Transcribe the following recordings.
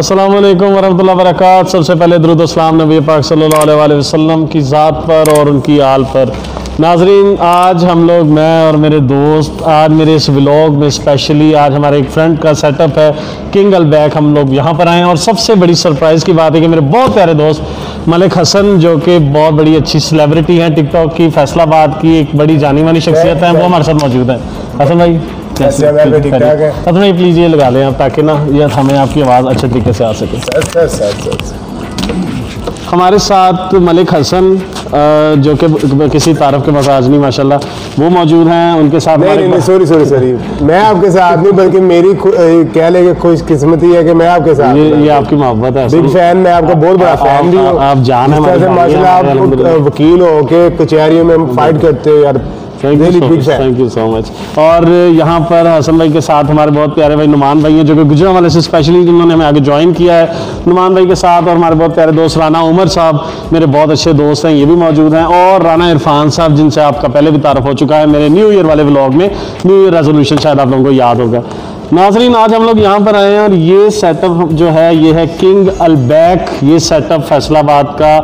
السلام علیکم ورحمۃ اللہ وبرکاتہ۔ سب سے پہلے درود اسلام نبی پاک صلی اللہ علیہ وآلہ وسلم کی ذات پر اور ان کی آل پر۔ ناظرین، آج ہم لوگ، میں اور میرے دوست، آج میرے اس ولاگ میں اسپیشلی آج ہمارے ایک فرینڈ کا سیٹ اپ ہے۔ کنگ البیک ہم لوگ یہاں پر آئے ہیں اور سب سے بڑی سرپرائز کی بات ہے کہ میرے بہت پیارے دوست ملک حسن، جو کہ بہت بڑی اچھی سیلیبریٹی ہیں۔ ٹک ٹاک کی، فیصلہ آباد کی، ایک بڑی جانی مانی شخصیت ہے وہ ہمارے ساتھ موجود ہیں۔ حسن بھائی۔ ٹھاک ہے۔ حسن بھائی پلیز یہ لگا لیں آپ تاکہ نا یہ ہمیں آپ کی آواز اچھے طریقے سے آ سکے اچھا اچھا اچھا اچھا ہمارے ساتھ ملک حسن جو کہ کسی تعارف کے محتاج نہیں ماشاءاللہ وہ موجود ہیں ان کے ساتھ نہیں نہیں سوری سوری سوری میں آپ کے ساتھ نہیں بلکہ میری کہہ لیں کہ خوش قسمتی ہے کہ میں آپ کے ساتھ یہ۔ یہ آپ کی محبت ہے بگ فین میں آپ کا بہت بڑا فین بھی ہوں آپ- جان ہیں جس طرح سے ہمارے ماشاء بھائی ہیں، اللہ الحمدللہ۔ آپ وکیل ہو کے کچہریوں میں فائٹ کرتے ہو یار تھینک یو سو مچ اور یہاں پر حسن بھائی کے ساتھ ہمارے بہت پیارے بھائی نمان بھائی ہیں جو کہ گجرا والے سے اسپیشلی جنہوں نے ہمیں آگے جوائن کیا ہے. نمان بھائی کے ساتھ اور ہمارے بہت پیارے دوست رانا عمر صاحب میرے بہت اچھے دوست ہیں یہ بھی موجود ہیں. اور رانا عرفان صاحب جن سے آپ کا پہلے بھی تعارف ہو چکا ہے میرے نیو ایئر والے ولاگ میں. نیو ایئر ریزولوشن شاید آپ لوگوں کو یاد ہوگا. ناظرین آج ہم لوگ یہاں پر آئے ہیں اور یہ سیٹ اپ جو ہے یہ ہے کنگ البیک یہ سیٹ اپ فیصلہ آباد کا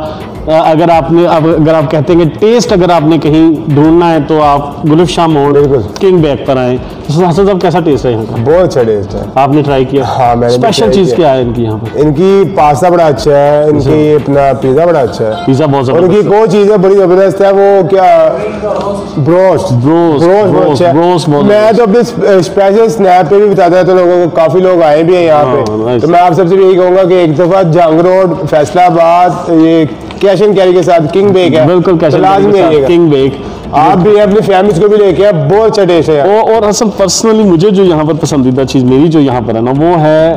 اگر آپ نے اگر آپ کہتے ہیں کہ ٹیسٹ اگر آپ نے کہیں ڈھونڈنا ہے تو آپ گلف شاہ موڑ۔ کنگ بیک پر آئیں۔ حسن صاحب کیسا ٹیسٹ ہے یہاں کا؟ بہت اچھا ٹیسٹ ہے۔ آپ نے ٹرائی کیا؟ ہاں، میں نے اسپیشل چیز کیا۔ ہے ان کی یہاں پر؟ ان کی پاستا بڑا اچھا ہے ان کی اپنا پیزا بڑا اچھا ہے۔ پیزا بہت اور ان کی زبردست اور چیز ہے بڑی زبردست ہے وہ کیا؟ بروسٹ ہے۔ bros بہت میں تو اپنے اسپیشل اسنیپ پہ بھی بتاتا ہوں تو لوگوں کو کافی لوگ آئے بھی ہیں یہاں ہاں، پہ. تو میں آپ سب سے بھی یہی کہوں گا کہ ایک دفعہ جنگ روڈ فیصلہ آباد یہ کیش اینڈ کیری کے ساتھ کنگ بیک ہے. بالکل تو کیسے لازمی آئیے گا کنگ بیک آپ بھی اپنی فیملیز کو بھی لے کے بہت اچھا ٹیسٹ ہے۔ اور اصل پرسنلی مجھے جو یہاں پر پسندیدہ چیز میری جو یہاں پر ہے نا وہ ہے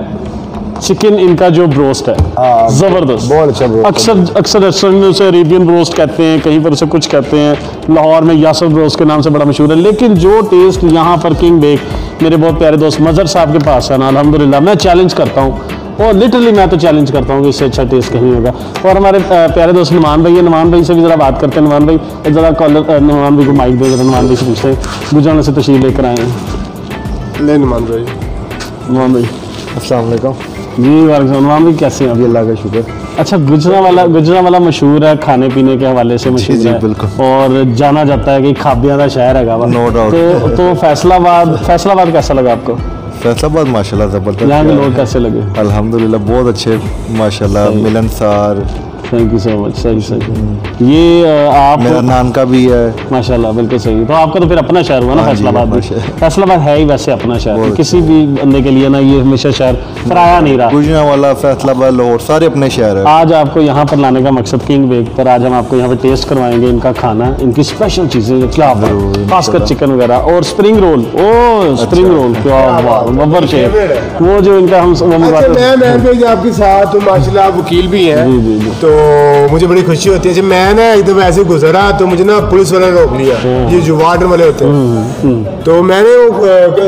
چکن ان کا جو بروسٹ ہے. ہاں، زبردست. بہت اچھا۔ اکثر اکثر ریسٹورینٹ میں اسے عریبین بروسٹ کہتے ہیں کہیں پر اسے کچھ کہتے ہیں. لاہور میں یاسر بروسٹ کے نام سے بڑا مشہور ہے. لیکن جو ٹیسٹ یہاں پر کنگ بیک میرے بہت پیارے دوست مظہر صاحب کے پاس ہے نا الحمدللہ میں چیلنج کرتا ہوں. اور لٹرلی میں تو چیلنج کرتا ہوں کہ اس سے اچھا ٹیسٹ کہیں ہوگا۔ اور ہمارے پیارے دوست نمان بھائی ہیں۔ نمان بھائی سے بھی ذرا بات کرتے ہیں۔ نمان بھائی ذرا کالر نمان بھائی کو مائک دے ذرا نمان بھائی سے پوچھتے ہیں۔ گجرانے سے تشریف لے کر آئے ہیں۔ لے نمان بھائی۔ نمان بھائی۔ السلام علیکم۔ جی وعلیکم السلام۔ نمان بھائی کیسے ہیں جی ابھی اللہ کا شکر۔ اچھا گجرا والا گجرا والا مشہور ہے کھانے پینے کے حوالے سے مشہور جی، ہے۔ بالکل۔ اور جانا جاتا ہے کہ کھابیاں کا شہر ہے گا تو فیصلہ آباد فیصلہ آباد کیسا لگا آپ کو؟ فیصلہ آباد ماشاء اللہ زبردست یہاں کے۔ لوگ کیسے لگے؟ الحمد للہ بہت اچھے ماشاء اللہ ملن سار۔ تھینک یو سو مچ صحیح صحیح یہ آپ میرا نان کا بھی ہے۔ ماشاء اللہ بالکل صحیح۔ تو آپ کا تو پھر اپنا شہر ہوا نا ہاں جی، فیصلہ آباد۔ فیصلہ آباد ہے ہی ویسے اپنا شہر۔ کسی بھی بندے کے لیے نا یہ ہمیشہ شہر پرایا نہیں رہا۔ گجرا والا فیصلہ آباد لاہور سارے اپنے شہر ہے آج آپ کو یہاں پر لانے کا مقصد کنگ بیک پر آج ہم آپ کو یہاں پہ ٹیسٹ کروائیں گے۔ ان کا کھانا ان کی اسپیشل چیزیں کیا خاص کر چکن وغیرہ۔ اور اسپرنگ رول او اسپرنگ۔ رول کیا ببر شیف وہ جو ان کا ہم اچھا ہیں آپ کے ساتھ ماشاء اللہ وکیل بھی ہیں۔ جی، جی۔ تو مجھے بڑی خوشی ہوتی ہے جب میں نا ایک دم ایسے گزرا تو مجھے نا پولیس والے روک لیا یہ جو وارڈن والے ہوتے ہیں۔ تو میں نے وہ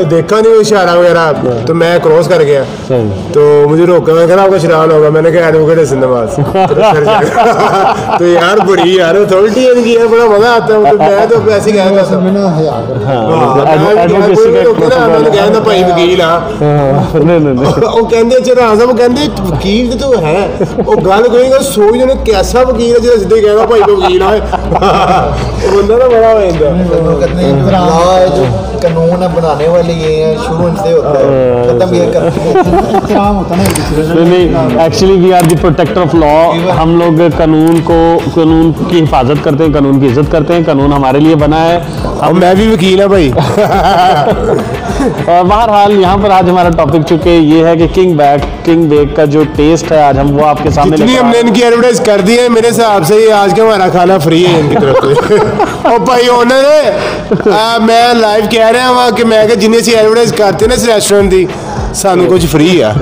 دیکھا نہیں وہ اشارہ وغیرہ تو میں کراس کر گیا۔ تو مجھے روکا میں کہا آپ کا شران ہوگا میں نے کہا ایڈوکیٹ ہے سندھ آباد تو یار بڑی یار اتھارٹی ان کی بڑا مزہ آتا ہے۔ میں تو ایسے ہی ہاں، ہاں۔ کہہ رہا میں وکیل ہاں وہ کہتے چرا آزم کہتے وکیل تو ہے۔ وہ گل کوئی سوچ ਉਹ ਗੱਲ ਕੋਈ ਨਹੀਂ ਸੋਚ ਉਹਨੇ ਕੈਸਾ ਵਕੀਲ ਹੈ ਜਿਹੜਾ ਸਿੱਧੇ ਕਹਿੰਦਾ ਭਾਈ ਤੂੰ ਵਕੀਲ ਆ ਉਹ ਬੰਦਾ ਨਾ ਬੜਾ ਹੋ ਜਾਂਦਾ لا جو قانون ہے بنانے والے یہ ہیں شروع ان سے ہوتا ہے ختم یہ کرتے ہیں احترام ہوتا ہے نا ایک دوسرے سے نہیں نہیں actually we are the protector of law ہم لوگ قانون کو قانون کی حفاظت کرتے ہیں قانون کی عزت کرتے ہیں قانون ہمارے لیے بنا ہے اور میں بھی وکیل ہوں بھائی اور بہرحال یہاں پر آج ہمارا ٹاپک چونکہ یہ ہے کہ کنگ بیک کنگ بیک کا جو ٹیسٹ ہے آج ہم وہ آپ کے سامنے لے جتنی کر ہم آ نے رہے ان کی ایڈورٹائز کر دی ہے میرے حساب سے یہ آج کا ہمارا کھانا فری ہے ان کی طرف سے اور بھائی اونر ہے میں لائیو کہہ رہا ہوں کہ میں کہ جنہیں سی ایڈورٹائز کرتے نا اس ریسٹورنٹ دی ਸਾਨੂੰ ਕੁਝ ਫ੍ਰੀ ਆ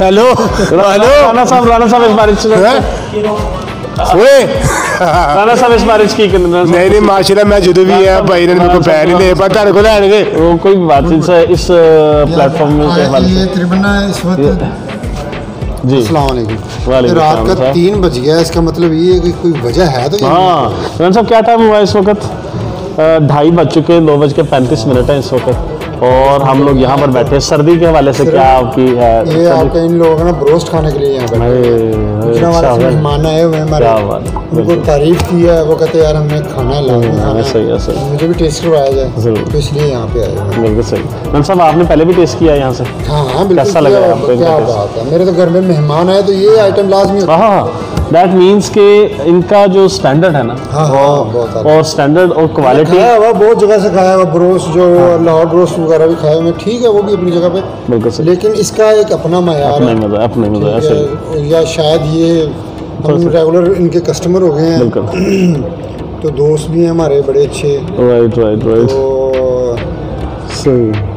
ਹੈਲੋ ہیں ਹੈਲੋ رانا صاحب رانا صاحب اس بارش ਓਏ رانا صاحب اس بارش کی کرنا ਨਹੀਂ ਨਹੀਂ ਮਾਸ਼ਾਅੱਲਾ ਮੈਂ ਜਦੋਂ ਵੀ ਆ ਭਾਈ ਨੇ ਮੇਰੇ ਕੋਲ ਪੈਰ ਨਹੀਂ ਲਏ ਪਰ ਤੁਹਾਡੇ ਕੋਲ ਲੈਣਗੇ وہ کوئی بھی بات اس اس پلیٹ فارم میں کے حوالے جی۔ السلام علیکم۔ رات کا۔ تین بج گیا اس کا مطلب یہ ہے کہ کوئی وجہ ہے تو ہاں۔ صاحب کیا ٹائم ہوا اس وقت؟ ڈھائی بج چکے دو بج کے پینتیس منٹ ہیں اس وقت۔ اور ہم لوگ یہاں پر بیٹھے سردی کے حوالے سے کیا آپ کی یہ آپ کا ان لوگوں نا بروسٹ کھانے کے لیے یہاں پہ گجرا والے سے مہمان آئے ہوئے ہیں ہمارے کیا ہے۔ ان کو تعریف کی ہے وہ کہتے ہیں یار ہم نے کھانا ہے ہے صحیح ہے صحیح مجھے بھی ٹیسٹ کروایا جائے۔ ضرور۔ اس لیے یہاں پہ آئے ہیں۔ بالکل صحیح۔ میم صاحب آپ نے پہلے بھی ٹیسٹ کیا ہے یہاں سے؟ ہاں ہاں بالکل کیسا کیا- کیا taste؟ بات ہے۔ میرے تو گھر میں مہمان آئے تو یہ آئٹم لازمی ہوتا ہاں۔ دیٹ مینس کہ ان کا جو اسٹینڈرڈ ہے نا اور اسٹینڈرڈ اور کوالٹی بہت جگہ سے کھایا ہوا بروسٹ جو لاہور بروسٹ وغیرہ بھی کھائے ہوئے ٹھیک ہے وہ بھی اپنی جگہ پہ۔ بالکل لیکن اس کا ایک اپنا معیار ہی مزہ یا- شاید یہ ہم ریگولر ان کے کسٹمر ہو گئے ہیں۔ بالکل۔ تو دوست بھی ہیں ہمارے بڑے اچھے۔ رائٹ رائٹ رائٹ صحیح۔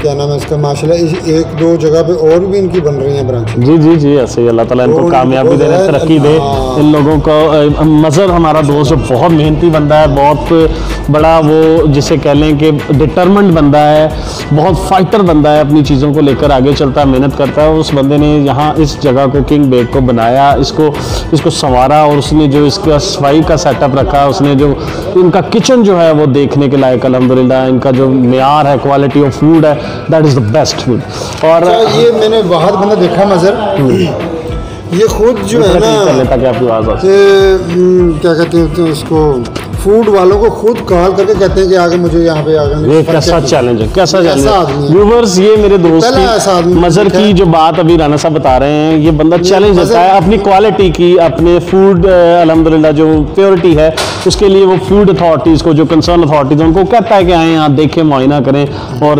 کیا نام ہے اس کا ماشاء اللہ ایک دو جگہ پہ اور بھی ان کی بن رہی ہیں برانچ۔ جی جی جی ایسے ہی اللہ تعالیٰ ان کو کامیابی دے ترقی دے۔ ان لوگوں کو مظہر ہمارا دوست جو بہت محنتی بندہ ہے بہت بڑا وہ جسے کہہ لیں کہ ڈٹرمنٹ بندہ ہے بہت فائٹر بندہ ہے اپنی چیزوں کو لے کر آگے چلتا ہے محنت کرتا ہے۔ اس بندے نے یہاں اس جگہ کو کنگ بیگ کو بنایا اس کو اس کو سنوارا اور اس نے جو اس کا صفائی کا سیٹ اپ رکھا اس نے جو ان کا کچن جو ہے وہ دیکھنے کے لائق الحمدللہ ان کا جو معیار ہے کوالٹی آف فوڈ ہے that is the best food اور اچھا یہ میں نے باہر بندہ دیکھا مظہر یہ خود جو ہے نا کیا کہتے ہیں اس کو؟ فوڈ والوں کو خود کال کر کے کہتے ہیں کہ آگے مجھے یہاں پہ آگے یہ کیسا چیلنج ہے؟ کیسا چیلنج ہے۔ ویورز یہ میرے دوست کی مظہر دیکھا کی۔ جو بات ابھی رانا صاحب بتا رہے ہیں یہ بندہ چیلنج دیتا ہے اپنی کوالٹی کی اپنے فوڈ الحمدللہ جو پیورٹی ہے اس کے لیے وہ فوڈ اتھارٹیز کو جو کنسرن اتھارٹیز ان کو کہتا ہے کہ آئیں آپ دیکھیں معائنہ کریں اور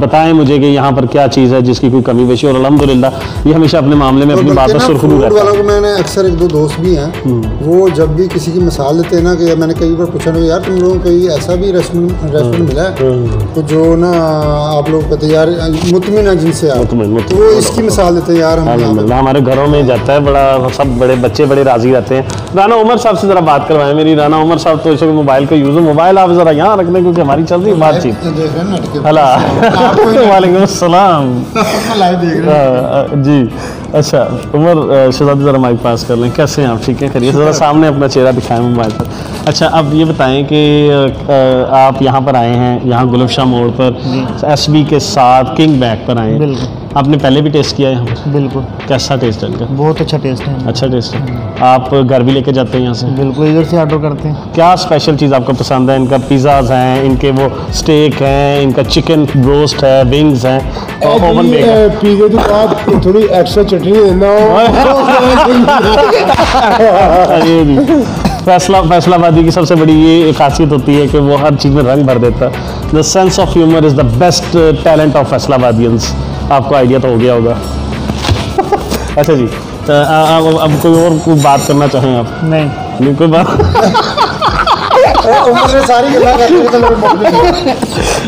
بتائیں مجھے کہ یہاں پر کیا چیز ہے جس کی کوئی کمی بیشی اور الحمدللہ یہ ہمیشہ اپنے معاملے میں اپنی باتوں سے سرخرو رہتا والوں ہے۔ کو میں نے اکثر ایک دو دوست بھی ہیں وہ جب بھی کسی کی مثال دیتے ہیں نا کہ میں نے کئی بار پوچھا یار تم لوگوں کو کوئی ایسا بھی ریسٹورنٹ ریسٹورنٹ ملا ہے تو جو نا آپ لوگ کہتے یار مطمئن ہے جن سے وہ اس کی مثال دیتے ہیں یار پہ الحمدللہ ہمارے گھروں میں جاتا ہے بڑا سب بڑے بچے بڑے راضی رہتے ہیں۔ رانا عمر صاحب سے ذرا بات کروائیں۔ میری رانا عمر صاحب تو اس وقت موبائل کا یوز موبائل آپ ذرا یہاں رکھ دیں کیونکہ ہماری چل رہی بات چیت۔ ہلا۔ وعلیکم السلام۔ جی۔ اچھا عمر شہزادی ذرا مائک پاس کر لیں۔ کیسے ہیں آپ؟ ٹھیک ہے خیریت۔ ذرا سامنے اپنا چہرہ دکھائیں موبائل پر اچھا اب یہ بتائیں کہ آپ یہاں پر آئے ہیں یہاں گلف شاہ موڑ پر۔ ایس بی کے ساتھ کنگ بیک پر آئے ہیں۔ بالکل۔ آپ نے پہلے بھی ٹیسٹ کیا ہے یہاں پر؟ بالکل۔ کیسا ٹیسٹ ہے ان کا؟ بہت اچھا ٹیسٹ ہے۔ اچھا ٹیسٹ ہے۔ آپ گھر بھی لے کے جاتے ہیں یہاں سے؟ بالکل ادھر سے آرڈر کرتے ہیں۔ کیا اسپیشل چیز آپ کو پسند ہے؟ ان کا پیزاز ہیں ان کے وہ اسٹیک ہیں ان کا چکن روسٹ ہے ونگز ہیں۔ اور اوون بیک ہے پیزے کے بعد تھوڑی ایکسٹرا چٹنی دینا۔ جی فیصلہ فیصلہ آبادی کی سب سے بڑی یہ خاصیت ہوتی ہے کہ وہ ہر چیز میں رنگ بھر دیتا ہے۔ The sense of humour is the best talent of فیصلہ آبادینس آپ کو آئیڈیا تو ہو گیا ہوگا۔ اچھا جی اب کوئی اور کوئی بات کرنا چاہیں آپ؟ نہیں۔ نہیں کوئی بات۔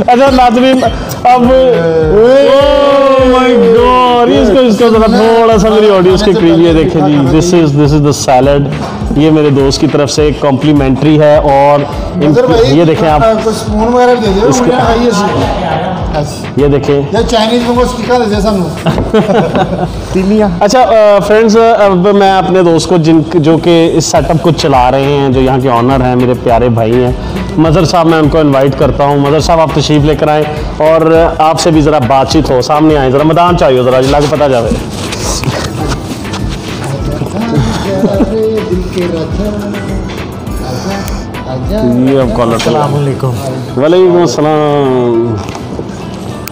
اچھا ناظرین اب اس کو ذرا تھوڑا سا میری کے قریب یہ دیکھیں جی۔ دس is this is the salad یہ میرے دوست کی طرف سے کمپلیمنٹری ہے اور یہ دیکھیں آپ۔ یہ دیکھیں۔ یا چائنیز میں کو سٹکا دے دے سانو تیلیاں اچھا فرینڈز اب میں اپنے دوست کو جن جو کہ اس سیٹ اپ کو چلا رہے ہیں جو یہاں کے آنر ہیں میرے پیارے بھائی ہیں مظہر صاحب میں ان کو انوائٹ کرتا ہوں۔ مظہر صاحب آپ تشریف لے کر آئیں۔ اور آپ سے بھی ذرا بات چیت ہو سامنے آئیں۔ ذرا میدان چاہیے ذرا جلا کے پتہ جاوے۔ یہ السلام علیکم۔ وعلیکم السلام۔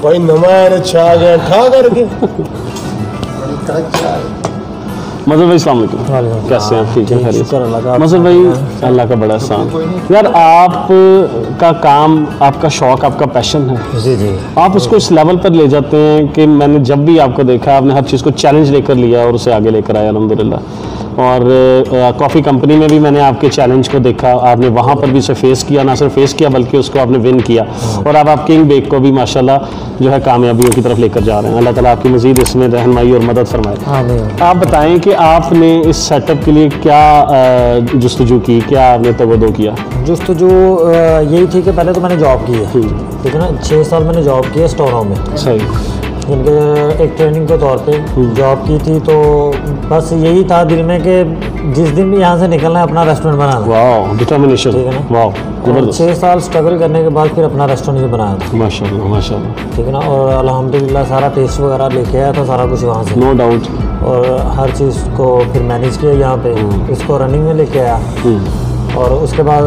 بھائی نمائر چھا گیا ٹھا کر کے۔ مظہر بھائی السلام علیکم۔ کیسے ہیں؟ ٹھیک ہے خیریت۔ شکر اللہ کا۔ مظہر بھائی اللہ کا بڑا احسان۔ یار آپ کا کام آپ کا شوق آپ کا پیشن ہے۔ جی جی۔ آپ اس کو اس لیول پر لے جاتے ہیں کہ میں نے جب بھی آپ کو دیکھا آپ نے ہر چیز کو چیلنج لے کر لیا اور اسے آگے لے کر آیا الحمدللہ۔ اور کافی کمپنی میں بھی میں نے آپ کے چیلنج کو دیکھا آپ نے وہاں پر بھی اسے فیس کیا نہ صرف فیس کیا بلکہ اس کو آپ نے ون کیا۔ اور اب آپ کنگ بیک کو بھی ماشاءاللہ جو ہے کامیابیوں کی طرف لے کر جا رہے ہیں۔ اللہ تعالیٰ آپ کی مزید اس میں رہنمائی اور مدد فرمائے۔ آپ بتائیں کہ آپ نے اس سیٹ اپ کے لیے کیا جستجو کی کیا آپ نے توجہ کیا؟ جستجو یہی تھی کہ پہلے تو میں نے جاب کی ہے۔ ٹھیک ہے نا؟ چھ سال میں نے جاب کی ہے اسٹوروں میں۔ صحیح۔ ان کے ایک ٹریننگ کے طور پہ جاب کی تھی تو بس یہی تھا دل میں کہ جس دن بھی یہاں سے نکلنا ہے اپنا ریسٹورینٹ بنانا واو ڈٹرمنیشن ٹھیک ہے نا؟ چھ سال اسٹرگل کرنے کے بعد پھر اپنا ریسٹورینٹ بنایا تھا ماشاء اللہ ماشاء اللہ ٹھیک ہے نا؟ اور الحمد للہ سارا ٹیسٹ وغیرہ لے کے آیا تھا سارا کچھ وہاں سے۔ نو ڈاؤٹ اور ہر چیز کو پھر مینیج کیا یہاں پہ۔ اس کو رننگ میں لے کے آیا۔ اور اس کے بعد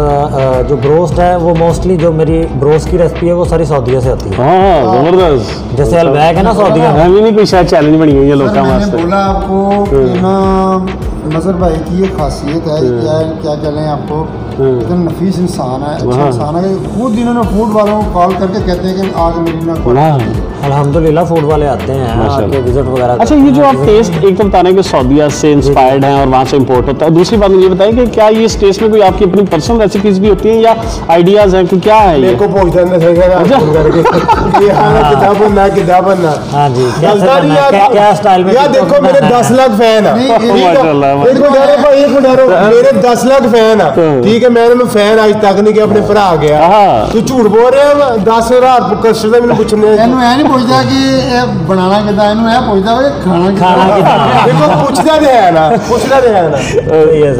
جو بروسٹ ہے وہ موسٹلی جو میری بروسٹ کی ریسپی ہے وہ ساری سعودیہ سے آتی ہے۔ ہاں زبردست۔ جیسے البیگ ہے نا سعودیہ میں۔ ہمیں نہیں کوئی شاید چیلنج بنی ہوئی ہے سر لوگوں میں نے واسطے۔ بولا آپ کو کہ نا نظر بھائی کی یہ خاصیت ہے کیا کیا کہیں آپ کو؟ اتنا نفیس انسان ہے اچھا انسان ہے۔ خود انہوں نے فوڈ والوں کو کال کر کے کہتے ہیں کہ آج میری نہ الحمد للہ فوڈ والے آتے ہیں وزٹ وغیرہ اچھا یہ جو آپ ٹیسٹ ایک تو بتا رہے ہیں کہ سعودیہ سے انسپائرڈ ہیں اور وہاں سے امپورٹ ہوتا ہے۔ دوسری بات مجھے بتائیں کہ کیا یہ اس ٹیسٹ میں کوئی آپ کی اپنی پرسنل ریسیپیز بھی ہوتی ہیں یا آئیڈیاز ہیں کہ کیا ہے یہ؟ کو اچھا۔ یہ ہمیں کتاب بننا کتاب بننا ہاں جی کیا- اسٹائل میں یار دیکھو میرے دس لاکھ فین ہیں۔ ਵਾ ਇੱਕ ਮਿੰਟ ਰੋ ਭਾਈ ਇੱਕ ਮਿੰਟ ਰੋ ਮੇਰੇ 10 ਲੱਖ ਫੈਨ ਆ ਠੀਕ ਹੈ ਮੈਂ ਇਹਨਾਂ ਨੂੰ ਫੈਨ ਅੱਜ ਤੱਕ ਨਹੀਂ ਕਿ ਆਪਣੇ ਭਰਾ ਗਿਆ। ਤੂੰ ਝੂਠ ਬੋਲ ਰਿਹਾ 10000 ਕਸਟਮਰ ਦਾ ਮੈਨੂੰ ਪੁੱਛਣੇ ਇਹਨੂੰ ਐ ਨਹੀਂ ਪੁੱਛਦਾ ਕਿ ਇਹ ਬਣਾਣਾ ਕਿਦਾਂ ਇਹਨੂੰ ਐ ਪੁੱਛਦਾ ਓਏ ਖਾਣਾ ਖਾਣਾ ਕਿਦਾਂ? ਦੇਖੋ ਪੁੱਛਦਾ ਤੇ ਹੈ ਨਾ ਪੁੱਛਦਾ ਤੇ ਹੈ ਨਾ। ਯੈਸ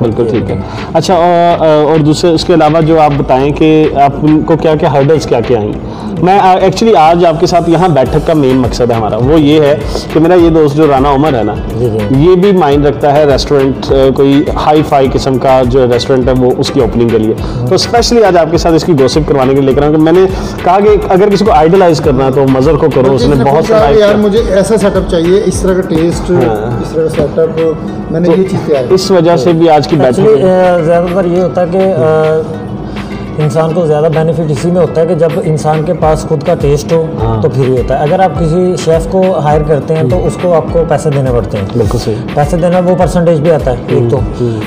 بالکل ٹھیک ہے۔ اچھا اور دوسرے اس کے علاوہ جو آپ بتائیں کہ آپ کو کیا کیا ہرڈلس کیا کیا آئیں میں ایکچولی آج آپ کے ساتھ یہاں بیٹھک کا مین مقصد ہے ہمارا۔ وہ یہ ہے کہ میرا یہ دوست جو رانا عمر ہے نا جی، جی۔ یہ بھی مائنڈ رکھتا ہے ریسٹورینٹ کوئی ہائی فائی قسم کا جو ریسٹورینٹ ہے وہ اس کی اوپننگ کے لیے۔ تو اسپیشلی آج آپ کے ساتھ اس کی گوسپ کروانے کے لیے لے کر آؤں کہ میں نے کہا کہ اگر کسی کو آئیڈلائز کرنا ہے تو مظہر کو کرو اس نے بہت یار مجھے ایسا سیٹ اپ چاہیے اس طرح کا ٹیسٹ سیٹ اپ میں نے یہ چیز اس وجہ سے بھی آج کی بیٹھک زیادہ تر یہ ہوتا ہے کہ انسان کو زیادہ بینیفٹ اسی میں ہوتا ہے کہ جب انسان کے پاس خود کا ٹیسٹ ہو تو پھر یہ ہوتا ہے۔ اگر آپ کسی شیف کو ہائر کرتے ہیں تو اس کو آپ کو پیسے دینے پڑتے ہیں۔ بالکل صحیح۔ پیسے دینا وہ پرسنٹیج بھی آتا ہے ایک تو۔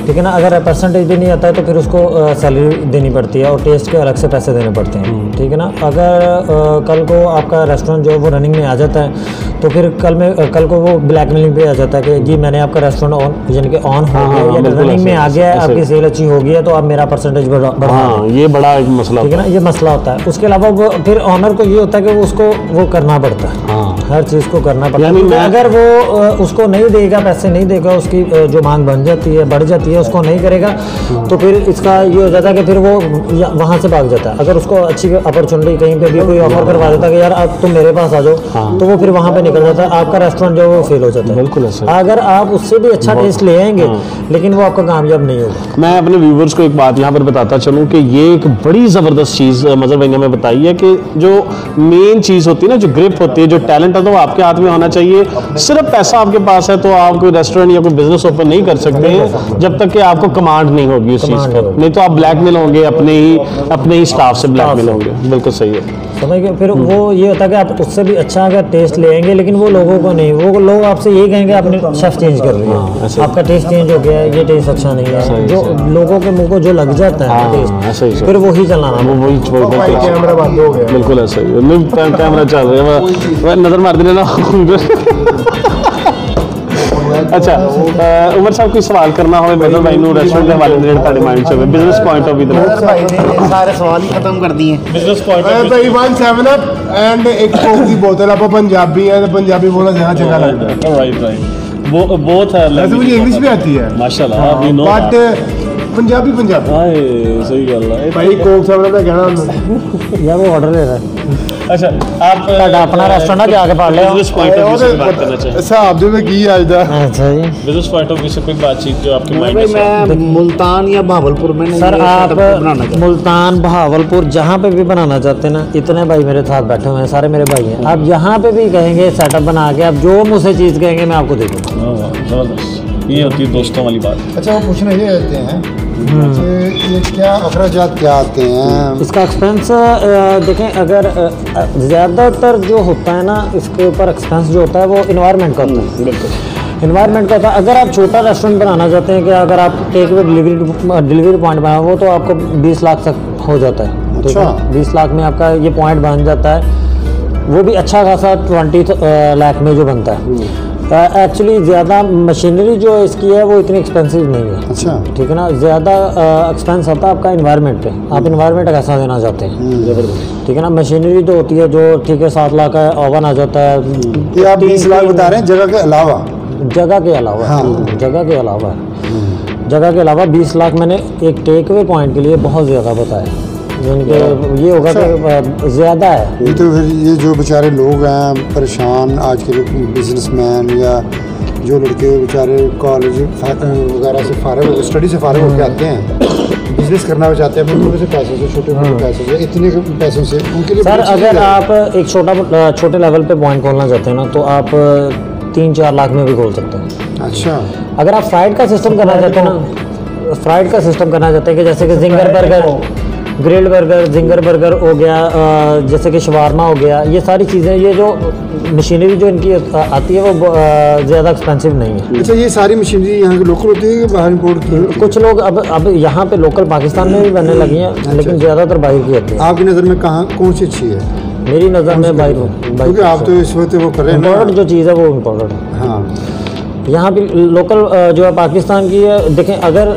ٹھیک ہے نا اگر پرسنٹیج بھی نہیں آتا ہے تو پھر اس کو سیلری دینی پڑتی ہے اور ٹیسٹ کے الگ سے پیسے دینے پڑتے ہیں۔ ٹھیک ہے نا؟ اگر کل کو آپ کا ریسٹورینٹ جو ہے وہ رننگ میں آ جاتا ہے تو پھر کل میں کل کو وہ بلیک میلنگ پہ آ جاتا ہے کہ جی میں نے آپ کا ریسٹورینٹ آن یعنی کہ آن ہو ہاں، گیا ہاں، رننگ میں ایسے- آ گیا ہے آپ۔ کی سیل اچھی ہو گئی ہے تو آپ میرا پرسنٹیج بڑھا۔ ہاں یہ بڑا ایک مسئلہ ٹھیک ہے نا؟ یہ مسئلہ ہوتا ہے۔ اس کے علاوہ وہ پھر آنر کو یہ ہوتا ہے کہ وہ اس کو وہ کرنا پڑتا ہے۔ ہاں۔ ہر چیز کو کرنا پڑتا ہے۔ یعنی اگر وہ اس کو نہیں دے گا پیسے نہیں دے گا اس کی جو مانگ بن جاتی ہے بڑھ جاتی ہے اس کو نہیں کرے گا تو پھر اس کا یہ ہو جاتا ہے کہ پھر وہ وہاں سے بھاگ جاتا ہے۔ اگر اس کو اچھی اپرچونٹی کہیں پہ بھی کوئی آفر کروا دیتا ہے کہ یار اب تم میرے پاس آ جاؤ تو وہ پھر وہاں پہ نکل جاتا ہے۔ آپ کا ریسٹورینٹ جو ہے وہ فیل ہو جاتا ہے۔ بالکل اگر آپ اس سے بھی اچھا ٹیسٹ لے آئیں گے لیکن وہ آپ کا کامیاب نہیں ہوگا۔ میں اپنے ویورز کو ایک بات یہاں پر بتاتا چلوں کہ یہ ایک بڑی زبردست چیز مظہر بھائی نے ہمیں بتائی ہے کہ جو مین چیز ہوتی ہے نا جو گرپ ہوتی ہے جو ٹیلنٹ ہے تو وہ آپ کے ہاتھ میں ہونا چاہیے۔ صرف پیسہ آپ کے پاس ہے تو آپ کوئی ریسٹورینٹ یا کوئی بزنس اوپن نہیں کر سکتے ہیں جب تک کہ آپ کو کمانڈ نہیں ہوگی اس چیز ہوگی۔ نہیں تو آپ بلیک میل ہوں گے اپنے ہی اپنے ہی اسٹاف سے بلیک میل ہوں گے۔ بالکل صحیح ہے۔ سمجھ گئے؟ پھر وہ یہ ہوتا ہے کہ آپ اس سے بھی اچھا اگر ٹیسٹ لے آئیں گے لیکن وہ لوگوں کو نہیں۔ وہ لوگ آپ سے یہی کہیں گے اپنے شیف چینج کر رہی ہے۔ آپ کا ٹیسٹ چینج ہو گیا ہے یہ ٹیسٹ اچھا نہیں ہے۔ جو لوگوں کے منہ کو جو لگ جاتا ہے ہاں، ٹیسٹ پھر وہی چلانا وہ وہی کیمرہ بند ہو گیا۔ بالکل ایسا ہی۔ کیمرہ چل رہا ہے۔ نظر مار دینا اچھا عمر صاحب کوئی سوال کرنا ہوئے مظہر بھائی نو ریسٹورینٹ کے حوالے سے تھوڑے مائنڈ سے بزنس پوائنٹ آف ویو سارے سوال ہی ختم کر دیے۔ بزنس پوائنٹ بھائی ون سیون اپ اینڈ ایک کوک دی بوتل آپ پنجابی تو پنجابی بولنا زیادہ چنگا لگتا ہے۔ رائٹ رائٹ وہ بہت ہے ویسے مجھے انگلش بھی آتی ہے۔ ملتان بہاول پور جہاں پہ بھی بنانا چاہتے ہیں نا اتنے بھائی میرے ساتھ بیٹھے ہوئے ہیں سارے میرے بھائی ہیں آپ یہاں پہ بھی کہیں گے سیٹ اپ بنا کے آپ جو مجھ سے چیز کہیں گے میں آپ کو دوں گا ہاں، یہ ہوتی ہے دوستوں والی بات۔ اچھا وہ پوچھنا یہ رہتے ہیں کہ یہ کیا اخراجات کیا آتے ہیں؟ اس کا ایکسپینس دیکھیں اگر زیادہ تر جو ہوتا ہے نا اس کے اوپر ایکسپینس جو ہوتا ہے وہ انوائرمنٹ کا ہوتا ہے۔ بالکل۔ انوائرمنٹ کا ہوتا ہے۔ اگر آپ چھوٹا ریسٹورینٹ بنانا چاہتے ہیں کہ اگر آپ take away delivery delivery point بنا وہ تو آپ کو بیس لاکھ تک ہو جاتا ہے۔ ٹھیک ہے اچھا۔ بیس لاکھ میں آپ کا یہ پوائنٹ بن جاتا ہے۔ وہ بھی اچھا خاصا ٹوینٹی لاکھ میں جو بنتا ہے۔ ایکچولی زیادہ مشینری جو اس کی ہے وہ اتنی ایکسپینسو نہیں ہے۔ اچھا۔ ٹھیک ہے نا؟ زیادہ ایکسپینس ہوتا ہے آپ کا انوائرمنٹ پہ۔ آپ انوائرمنٹ کیسا دینا چاہتے ہیں۔ ٹھیک ہے نا؟ مشینری جو ہوتی ہے جو ٹھیک ہے سات لاکھ کا اوون آ جاتا ہے۔ آپ بیس لاکھ بتا رہے ہیں جگہ کے علاوہ۔ جگہ کے علاوہ۔ ہاں۔ جگہ کے علاوہ۔ جگہ کے علاوہ بیس لاکھ میں نے ایک ٹیک اوے پوائنٹ کے لیے بہت زیادہ بتایا۔ یعنی کہ یہ ہوگا کہ زیادہ ہے۔ یہ تو پھر یہ جو بیچارے لوگ ہیں پریشان آج کے بزنس مین یا جو لڑکے بیچارے کالج وغیرہ سے فارغ ہو اسٹڈی سے فارغ ہو کے آتے ہیں۔ بزنس کرنا چاہتے ہیں اپنے سے پیسوں سے چھوٹے موٹے پیسوں سے اتنے پیسوں سے ان کے لیے سر اگر۔ آپ ایک چھوٹا چھوٹے لیول پہ پوائنٹ کھولنا چاہتے ہیں نا تو آپ تین چار لاکھ میں بھی کھول سکتے ہیں۔ اچھا۔ اگر آپ فرائڈ کا سسٹم کرنا چاہتے ہیں نا فرائڈ کا سسٹم کرنا چاہتے ہیں کہ جیسے کہ zinger burger grilled burger zinger burger ہو گیا جیسے کہ شوارما ہو گیا یہ ساری چیزیں یہ جو مشینری جو ان کی آتی ہے وہ زیادہ ایکسپینسو نہیں ہے۔ اچھا یہ ساری مشینری یہاں کی لوکل ہوتی ہے کہ باہر امپورٹ کی؟ ہے؟ کچھ لوگ اب اب یہاں پہ لوکل پاکستان میں بھی بننے لگی ہیں لیکن زیادہ تر باہر کی ہوتی ہیں آپ کی نظر میں کہاں کون سی اچھی ہے؟ میری نظر میں باہر کیونکہ آپ تو اس وقت وہ کر رہے ہیں جو چیز ہے وہ امپورٹنٹ ہے۔ ہاں۔ یہاں پہ لوکل جو ہے پاکستان کی ہے دیکھیں اگر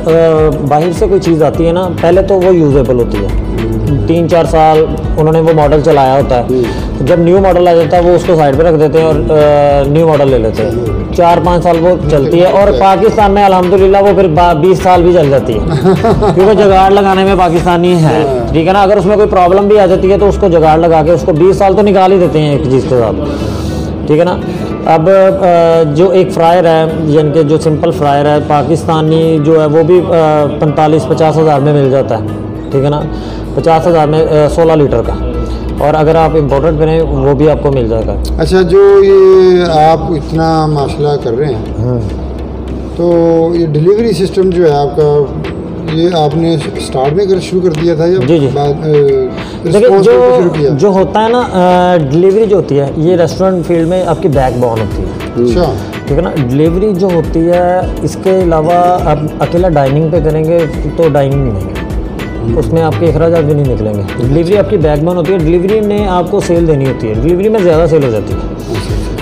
باہر سے کوئی چیز آتی ہے نا پہلے تو وہ یوزیبل ہوتی ہے۔ تین چار سال انہوں نے وہ ماڈل چلایا ہوتا ہے۔ جب نیو ماڈل آ جاتا ہے وہ اس کو سائڈ پہ رکھ دیتے ہیں اور نیو ماڈل لے لیتے ہیں۔ چار پانچ سال وہ چلتی ہے اور پاکستان میں الحمدللہ وہ پھر بیس سال بھی چل جاتی ہے۔ کیونکہ جگاڑ لگانے میں پاکستانی ہے۔ ٹھیک ہے نا اگر اس میں کوئی پرابلم بھی آ جاتی ہے تو اس کو جگاڑ لگا کے اس کو بیس سال تو نکال ہی دیتے ہیں ایک چیز کے ساتھ۔ ٹھیک ہے نا؟ اب جو ایک فرائر ہے یعنی کہ جو سمپل فرائر ہے پاکستانی جو ہے وہ بھی پینتالیس پچاس ہزار میں مل جاتا ہے ٹھیک ہے نا؟ پچاس ہزار میں سولہ لیٹر کا۔ اور اگر آپ امپورٹنٹ کریں وہ بھی آپ کو مل جائے گا۔ اچھا جو یہ آپ اتنا معاشلہ کر رہے ہیں تو یہ ڈلیوری سسٹم جو ہے آپ کا یہ آپ نے سٹارٹ میں شروع کر دیا تھا یا جی، جی۔ جو جو ہوتا ہے نا ڈلیوری جو ہوتی ہے یہ ریسٹورنٹ فیلڈ میں آپ کی بیک بون ہوتی ہے۔ اچھا۔ ٹھیک ہے نا؟ ڈلیوری جو ہوتی ہے اس کے علاوہ آپ اکیلا ڈائننگ پہ کریں گے تو ڈائننگ نہیں ہے۔ اس میں آپ کے اخراجات بھی نہیں نکلیں گے۔ ڈلیوری آپ کی بیک بون ہوتی ہے۔ ڈلیوری میں آپ کو سیل دینی ہوتی ہے۔ ڈلیوری میں زیادہ سیل ہو جاتی ہے۔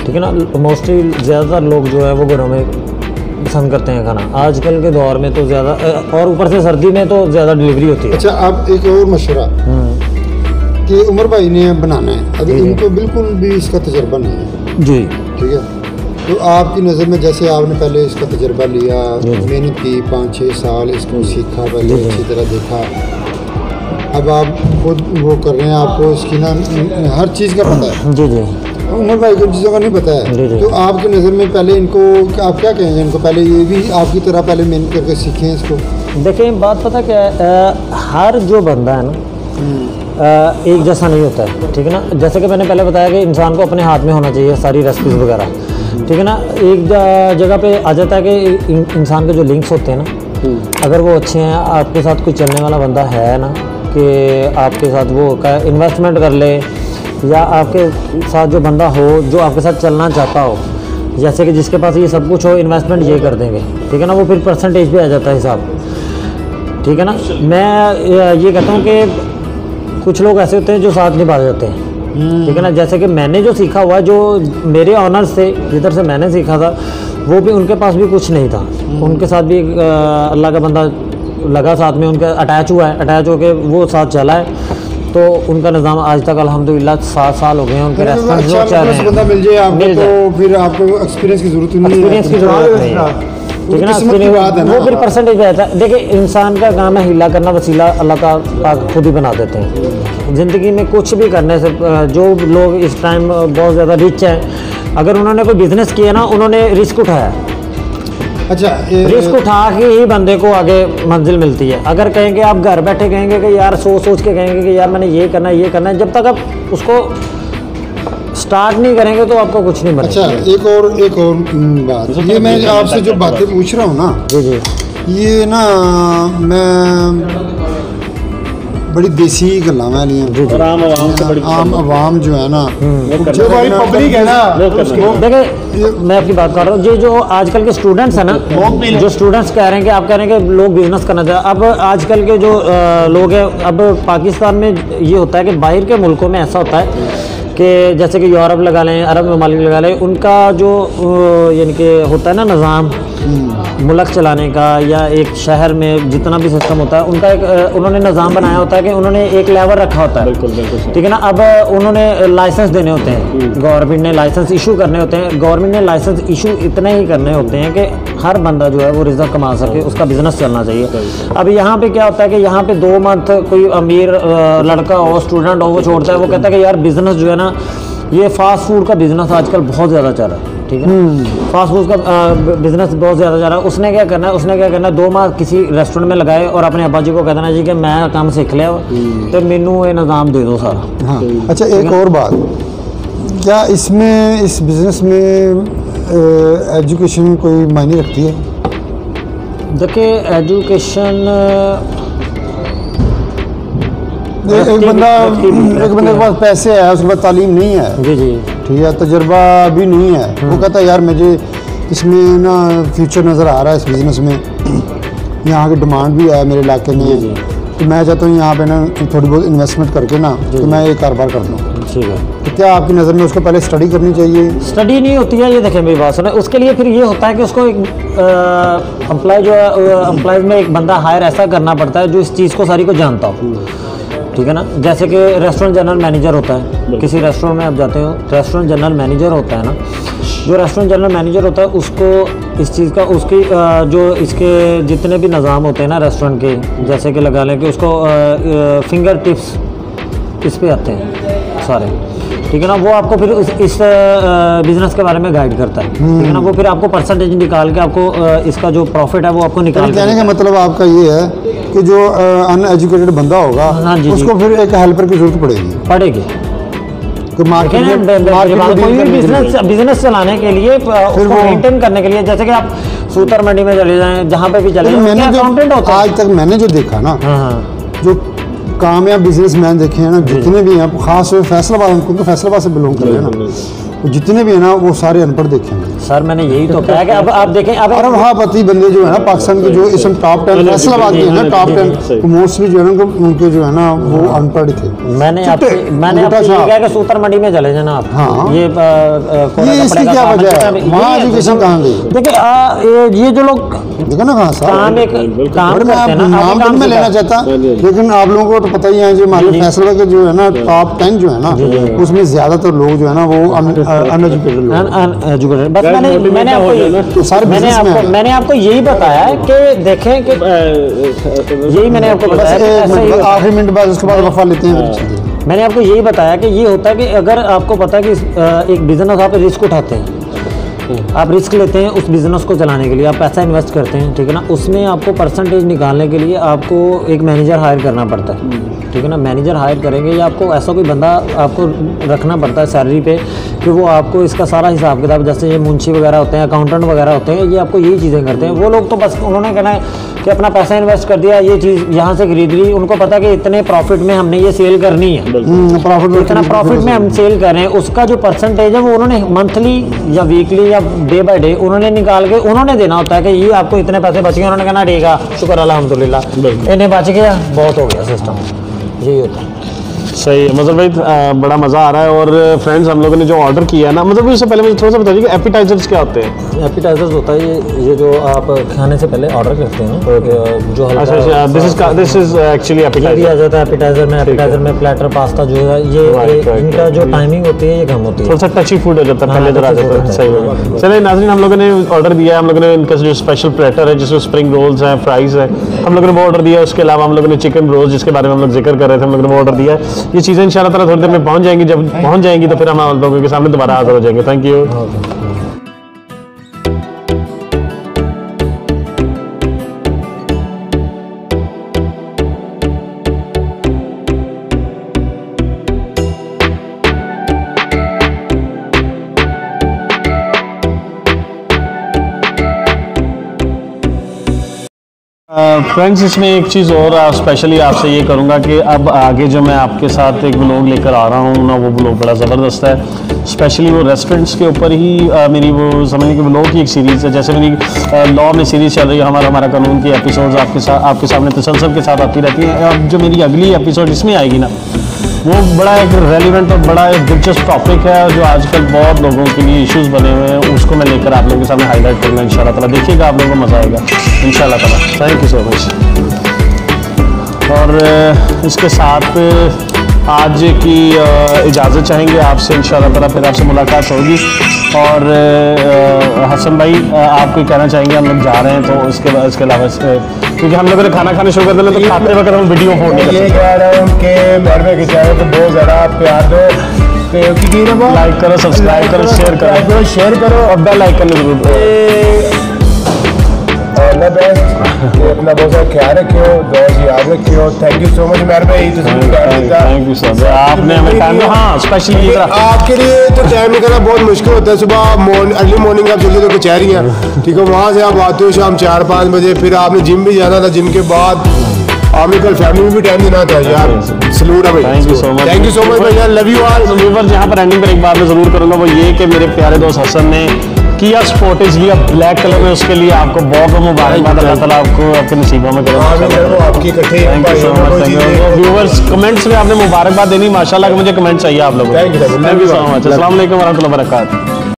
ٹھیک ہے نا؟ موسٹلی زیادہ تر لوگ جو ہے وہ گھروں میں پسند کرتے ہیں کھانا۔ آج کل کے دور میں تو زیادہ اور اوپر سے سردی میں تو زیادہ ڈلیوری ہوتی ہے۔ اچھا اب ایک اور مشورہ۔ کہ عمر بھائی نے بنانا ہے۔ ابھی جی، ان کو بالکل بھی اس کا تجربہ نہیں ہے۔ جی۔ ٹھیک ہے؟ تو آپ کی نظر میں جیسے آپ نے پہلے اس کا تجربہ لیا جی، جی۔ محنت کی پانچ چھ سال اس کو سیکھا پہلے جی، جی۔ اچھی طرح دیکھا۔ اب آپ خود وہ کر رہے ہیں آپ کو اس کی نا ہر چیز کا پتہ ہے۔ جی جی۔ عمر بھائی کو چیزوں کا نہیں پتہ جی، ہے جی۔ تو آپ کی نظر میں پہلے ان کو آپ کیا کہیں گے ان کو پہلے یہ بھی آپ کی طرح پہلے محنت کر کے سیکھیں اس کو؟ دیکھیں بات پتہ کیا ہے ہر جو بندہ ہے نا ایک جیسا نہیں ہوتا ہے ٹھیک ہے نا؟ جیسے کہ میں نے پہلے بتایا کہ انسان کو اپنے ہاتھ میں ہونا چاہیے ساری ریسپیز وغیرہ۔ ٹھیک ہے نا؟ ایک جگہ پہ آ جاتا ہے کہ ان- انسان کے جو لنکس ہوتے ہیں نا اگر وہ اچھے ہیں آپ کے ساتھ کوئی چلنے والا بندہ ہے نا کہ آپ کے ساتھ وہ انویسٹمنٹ کر لے یا آپ کے ساتھ جو بندہ ہو جو آپ کے ساتھ چلنا چاہتا ہو جیسے کہ جس کے پاس یہ سب کچھ ہو انویسٹمنٹ یہ کر دیں گے۔ ٹھیک ہے نا؟ وہ پھر پرسنٹیج پہ آ جاتا ہے حساب۔ ٹھیک ہے نا؟ میں یہ کہتا ہوں کہ کچھ لوگ ایسے ہوتے ہیں جو ساتھ نبھا جاتے ہیں ٹھیک ہے نا؟ جیسے کہ میں نے جو سیکھا ہوا ہے جو میرے آنرس تھے جدھر سے میں نے سیکھا تھا وہ بھی ان کے پاس بھی کچھ نہیں تھا۔ ان کے ساتھ بھی اللہ کا بندہ لگا ساتھ میں ان کا اٹیچ ہوا ہے۔ اٹیچ ہو کے وہ ساتھ چلا ہے۔ تو ان کا نظام آج تک الحمدللہ سات سال ہو گئے ہیں ان کے ریسٹورینٹ اچھا چل رہے ہیں۔ بندہ مل جائے آپ کو۔ تو پھر آپ کو ایکسپیرینس کی ضرورت نہیں ہے۔ ایکسپیرینس کی ضرورت نہیں ہے۔ ٹھیک نا؟ وہ پھر پرسنٹیج پہ آتا ہے۔ دیکھیں انسان کا کام ہے ہلا کرنا وسیلہ اللہ کا پاک خود ہی بنا دیتے ہیں۔ زندگی میں کچھ بھی کرنے سے جو لوگ اس ٹائم بہت زیادہ رچ ہیں اگر انہوں نے کوئی بزنس کیا نا انہوں نے رسک اٹھایا۔ اچھا رسک اٹھا کے ہی بندے کو آگے منزل ملتی ہے۔ اگر کہیں گے آپ گھر بیٹھے کہیں گے کہ یار سوچ سوچ کے کہیں گے کہ یار میں نے یہ کرنا ہے یہ کرنا ہے جب تک آپ اس کو سٹارٹ نہیں کریں گے تو آپ کو کچھ نہیں بنے اچھا ایک اور ایک اور بات۔ یہ میں آپ سے جو باتیں پوچھ رہا ہوں نا جی جی۔ یہ نا میں بڑی دیسی گلاں والی جی جی۔ عام عوام سے بڑی عام عوام جو ہے نا جو بھائی پبلک ہے نا دیکھیں میں آپ کی بات کر رہا ہوں۔ یہ جو آج کل کے اسٹوڈنٹس ہیں نا جو اسٹوڈنٹس کہہ رہے ہیں کہ آپ کہہ رہے ہیں کہ لوگ بزنس کرنا چاہتے ہیں۔ اب آج کل کے جو لوگ ہیں اب پاکستان میں یہ ہوتا ہے کہ باہر کے ملکوں میں ایسا ہوتا ہے کہ جیسے کہ یورپ لگا لیں عرب ممالک لگا لیں ان کا جو یعنی کہ ہوتا ہے نا نظام ملک چلانے کا یا ایک شہر میں جتنا بھی سسٹم ہوتا ہے ان کا ایک انہوں نے نظام بنایا ہوتا ہے کہ انہوں نے ایک لیور رکھا ہوتا ہے۔ بالکل بالکل ٹھیک ہے نا؟ اب انہوں نے لائسنس دینے ہوتے ہیں۔ گورنمنٹ نے لائسنس ایشو کرنے ہوتے ہیں۔ گورنمنٹ نے لائسنس ایشو اتنے ہی کرنے ہوتے ہیں کہ ہر بندہ جو ہے وہ رزق کما سکے اس کا بزنس چلنا چاہیے۔ اب یہاں پہ کیا ہوتا ہے کہ یہاں پہ دو منتھ کوئی امیر لڑکا ہو اسٹوڈنٹ ہو وہ چھوڑتا ہے وہ کہتا ہے کہ یار بزنس جو ہے نا یہ فاسٹ فوڈ کا بزنس آج کل بہت زیادہ چل رہا ہے۔ ٹھیک ہے فاسٹ فوڈ کا بزنس بہت زیادہ چل رہا ہے۔ اس نے کیا کرنا ہے؟ اس نے کیا کرنا ہے؟ دو ماہ کسی ریسٹورینٹ میں لگائے اور اپنے ابا جی کو کہہ دینا جی کہ میں کام سیکھ لیا تو مینو یہ نظام دے دو سارا۔ ہاں۔ اچھا ایک اور بات۔ کیا اس میں اس بزنس میں ایجوکیشن کوئی معنی رکھتی ہے؟ دیکھیں ایجوکیشن ایک بندہ ایک بندے کے پاس پیسے ہے اس کے پاس تعلیم نہیں ہے۔ جی جی۔ ٹھیک ہے تجربہ بھی نہیں ہے۔ وہ کہتا ہے یار مجھے اس میں نا فیوچر نظر آ رہا ہے اس بزنس میں۔ یہاں کی ڈیمانڈ بھی ہے میرے علاقے میں۔ تو میں چاہتا ہوں یہاں پہ نا تھوڑی بہت انویسٹمنٹ کر کے نا تو میں یہ کاروبار کر دوں۔ ٹھیک ہے تو کیا آپ کی نظر میں اس کو پہلے اسٹڈی کرنی چاہیے؟ اسٹڈی نہیں ہوتی ہے یہ دیکھیں میری بات سنیں۔ اس کے لیے پھر یہ ہوتا ہے کہ اس کو ایک امپلائی جو ہے امپلائز میں ایک بندہ ہائر ایسا کرنا پڑتا ہے جو اس چیز کو ساری کو جانتا ہو۔ ٹھیک ہے نا؟ جیسے کہ ریسٹورنٹ جنرل مینیجر ہوتا ہے کسی ریسٹورنٹ میں آپ جاتے ہو ریسٹورنٹ جنرل مینیجر ہوتا ہے نا؟ جو ریسٹورنٹ جنرل مینیجر ہوتا ہے اس کو اس چیز کا اس کی جو اس کے جتنے بھی نظام ہوتے ہیں نا ریسٹورنٹ کے جیسے کہ لگا لیں کہ اس کو فنگر ٹپس اس پہ آتے ہیں سارے۔ ٹھیک ہے نا؟ وہ آپ کو پھر اس بزنس کے بارے میں گائیڈ کرتا ہے۔ ٹھیک ہے نا؟ وہ پھر آپ کو پرسنٹیج نکال کے آپ کو اس کا جو پروفٹ ہے وہ آپ کو نکال کہنے کا۔ مطلب آپ کا یہ ہے کہ جو ان ایجوکیٹڈ بندہ ہوگا ہاں جی، اس جی۔ کو پھر ایک ہیلپر کی ضرورت پڑے گی۔ پڑے گی۔ دیکھیں۔ بزنس چلانے کے لیے اس کو مینٹین کرنے کے لیے جیسے کہ آپ سوتر منڈی میں چلے جائیں جہاں پہ بھی چلے جائیں نے اکاؤنٹنٹ جو ہوتا ہے؟ آج تک میں نے جو دیکھا نا ہاں ہاں۔ جو کامیاب بزنس مین دیکھے ہیں نا جتنے بھی ہیں خاص فیصلہ آباد کیونکہ فیصلہ آباد سے بلونگ کر رہے ہیں نا۔ جتنے بھی ہیں نا وہ سارے ان پڑھ دیکھے ہیں سر میں نے یہی تو کہا کہ اب آپ دیکھیں اب اور وہاں پتی بندے جو ہے نا پاکستان کے جو اس ٹائم ٹاپ ٹین فیصلہ آباد کے ہیں نا ٹاپ ٹین بھی جو ہے نا ان کو- ان کے جو ہے نا وہ ان پڑھ تھے۔ میں نے آپ میں نے آپ سے یہ۔ کہا کہ سوتر منڈی میں چلے جائیں آپ۔ ہاں۔ یہ اس کی کیا وجہ ہے؟ وہاں ہے، ایجوکیشن دیکھیں- کہاں گئی؟ دیکھیں یہ- یہ جو لوگ دیکھو نا کہاں صاحب کام ایک کام کرتے ہیں نا نام میں لینا۔ چاہتا لیکن آپ لوگوں کو تو پتہ ہی ہے جو ہمارے فیصلہ کے جو ہے نا ٹاپ ٹین جو ہے نا اس میں زیادہ تر لوگ جو ہے نا وہ ان ایجوکیٹڈ لوگ ان ایجوکیٹڈ بس میں نے آپ کو تو سارے میں نے business آپ میں کو ہیں۔ میں نے آپ کو یہی بتایا ہے کہ دیکھیں کہ یہی میں نے آپ کو بتایا۔ آخری منٹ بعد اس کے بعد وفا لیتے ہیں ہیں۔ میں نے آپ کو یہی بتایا کہ یہ ہوتا ہے کہ اگر آپ کو پتا کہ ایک بزنس آپ رسک اٹھاتے ہیں آپ رسک لیتے ہیں اس بزنس کو چلانے کے لیے آپ پیسہ انویسٹ کرتے ہیں ٹھیک ہے نا اس میں آپ کو پرسنٹیج نکالنے کے لیے آپ کو ایک مینیجر ہائر کرنا پڑتا ہے ٹھیک ہے نا مینیجر ہائر کریں گے یا آپ کو ایسا کوئی بندہ آپ کو رکھنا پڑتا ہے سیلری پہ کہ وہ آپ کو اس کا سارا حساب کتاب جیسے یہ منشی وغیرہ ہوتے ہیں اکاؤنٹنٹ وغیرہ ہوتے ہیں یہ آپ کو یہی چیزیں کرتے ہیں۔ وہ لوگ تو بس انہوں نے کہنا ہے کہ اپنا پیسہ انویسٹ کر دیا یہ چیز یہاں سے خرید لی۔ ان کو پتا کہ اتنے پروفٹ میں ہم نے یہ سیل کرنی ہے۔ profit اتنا پروفٹ میں ہم سیل کر رہے ہیں۔ اس کا جو پرسنٹیج ہے وہ انہوں نے منتھلی یا ویکلی یا ڈے بائی ڈے انہوں نے نکال کے انہوں نے دینا ہوتا ہے کہ یہ آپ کو اتنے پیسے بچ گئے انہوں نے کہنا ٹھیک ہے شکر الحمد للہ انہیں بچ گیا بہت ہو گیا سسٹم یہی ہوتا ہے۔ صحیح ہے۔ مظہر بھائی بڑا مزہ آ رہا ہے اور فرینڈس ہم لوگوں نے جو آرڈر کیا ہے نا مطلب اس سے پہلے مجھے تھوڑا سا بتائیے کہ ایپیٹائزرس کیا ہوتے ہیں؟ ایپیٹائزرز ہوتا ہے یہ جو آپ کھانے سے پہلے آرڈر کرتے ہیں جو this is actually a appetiser جاتا ہے ایپیٹائزر میں ایپیٹائزر میں پلیٹر پاستا جو ہے یہ ان کا جو. ٹائمنگ ہوتی ہے یہ کم ہوتی ہے۔ تھوڑا سا ٹچی فوڈ ہو جاتا ہے ہاں, پہلے ادھر آ جاتا ہے۔ ہے. صحیح ہے چلے ناظرین ہم لوگوں نے آرڈر دیا ہے ہم لوگوں نے ان کا جو اسپیشل پلیٹر ہے جس میں اسپرنگ رولز ہیں فرائز ہیں ہم لوگوں نے وہ آرڈر دیا ہے۔ اس کے علاوہ ہم لوگوں نے چکن رولز جس کے بارے میں ہم لوگ ذکر کر رہے تھے ہم لوگوں نے وہ آرڈر دیا ہے۔ یہ چیزیں ان شاء اللہ تعالیٰ تھوڑی دیر میں پہنچ جائیں گی، جب پہنچ جائیں گی تو پھر ہم لوگوں کے سامنے دوبارہ حاضر ہو جائیں گے۔ تھینک یو فرینڈس اس میں ایک چیز اور اسپیشلی آپ سے یہ کروں گا کہ اب آگے جو میں آپ کے ساتھ ایک بلاگ لے کر آ رہا ہوں، نا وہ بلاگ بڑا زبردست ہے۔ اسپیشلی وہ ریسٹورنٹس کے اوپر ہی میری وہ سمجھنے کہ بلوگ کی ایک سیریز ہے۔ جیسے میری لا میں سیریز چل رہی ہے، ہمارا ہمارا قانون کی ایپیسوڈز آپ کے ساتھ آپ کے سامنے تسلسل کے ساتھ آتی رہتی ہیں۔ اب جو میری اگلی ایپیسوڈ اس میں آئے گی نا وہ بڑا ایک ریلیونٹ اور بڑا ایک دلچسپ ٹاپک ہے جو آج کل بہت لوگوں کے لیے ایشوز بنے ہوئے ہیں، اس کو میں لے کر آپ لوگوں کے سامنے ہائی لائٹ کرنا ان شاء اللہ تعالیٰ۔ دیکھیے گا آپ لوگوں کو مزہ آئے گا۔ ان شاء اللہ تعالیٰ۔ تھینک یو سو مچ اور اس کے ساتھ آج کی اجازت چاہیں گے آپ سے ان شاء اللہ تعالیٰ، پھر آپ سے ملاقات ہوگی۔ اور حسن بھائی آپ کو کہنا چاہیں گے ہم لوگ جا رہے ہیں تو اس کے اس کے علاوہ کیونکہ ہم لوگوں نے کھانا کھانے شروع کر دیا تو کھاتے وقت ہم ویڈیو فون یہ کہہ رہا پیار دو۔ لائک کرو سبسکرائب کرو شیئر کرو۔ شیئر کرو اور بیل آئکن ضرور اللہ بیسٹ کہ اپنا بہت سارا خیال رکھے ہو بہت یاد رکھے ہو تھینک یو سو مچ میرے بھائی تھینک یو سو مچ آپ نے ہمیں ٹائم ہاں اسپیشلی آپ کے لیے تو ٹائم نکلنا بہت مشکل ہوتا ہے صبح ارلی مارننگ آپ جلدی تو کچہری ہیں ٹھیک ہے وہاں سے آپ آتے ہو شام چار پانچ بجے پھر آپ نے جم بھی جانا تھا جم کے بعد آپ نے کل فیملی میں بھی ٹائم دینا تھا یار سلوٹ ہے بھائی تھینک یو سو مچ بھائی یار لو یو آل یہاں پر اینڈنگ پر ایک بار میں ضرور کروں گا وہ یہ کہ میرے پیارے دوست حسن نے کیا سپورٹ اس لیے بلیک کلر میں اس کے لیے آپ کو بہت بہت مبارکباد اللہ تعالیٰ آپ کو آپ کے نصیبوں میں ویورس کمنٹس میں آپ نے مبارکباد دینی ماشاء اللہ کہ مجھے کمنٹ چاہیے آپ لوگوں کو۔ تھینک یو سو مچ السلام علیکم ورحمۃ اللہ وبرکاتہ۔